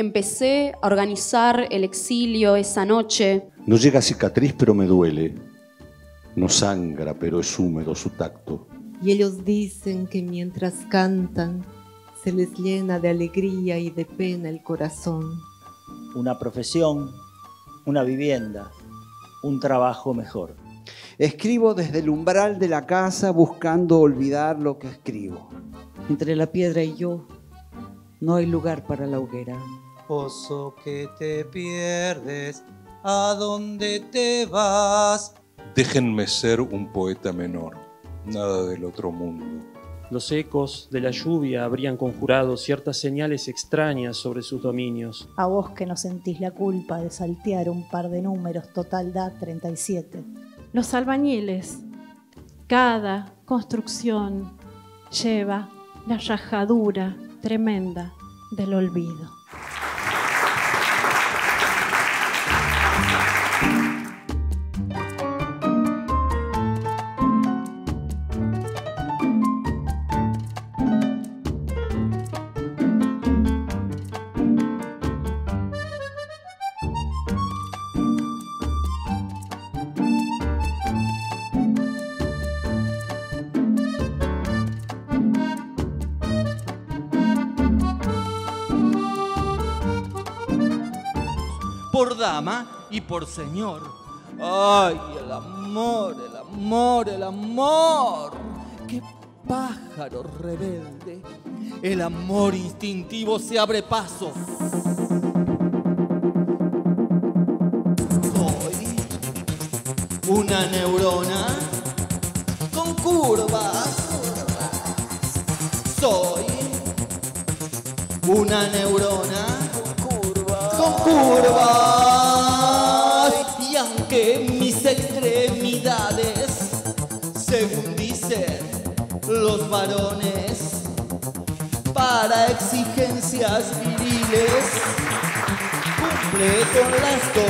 empecé a organizar el exilio esa noche. No llega cicatriz, pero me duele. No sangra, pero es húmedo su tacto. Y ellos dicen que mientras cantan, se les llena de alegría y de pena el corazón. Una profesión, una vivienda, un trabajo mejor. Escribo desde el umbral de la casa buscando olvidar lo que escribo. Entre la piedra y yo no hay lugar para la hoguera. Oso que te pierdes, ¿a dónde te vas? Déjenme ser un poeta menor, nada del otro mundo. Los ecos de la lluvia habrían conjurado ciertas señales extrañas sobre sus dominios. A vos que no sentís la culpa de saltear un par de números, total da 37. Los albañiles, cada construcción lleva la rajadura tremenda del olvido. Por dama y por señor. Ay, el amor, el amor, el amor. Qué pájaro rebelde. El amor instintivo se abre paso. Soy una neurona con curvas. Soy una neurona curvas. Y aunque mis extremidades, según dicen los varones, para exigencias viriles, cumple con las condiciones.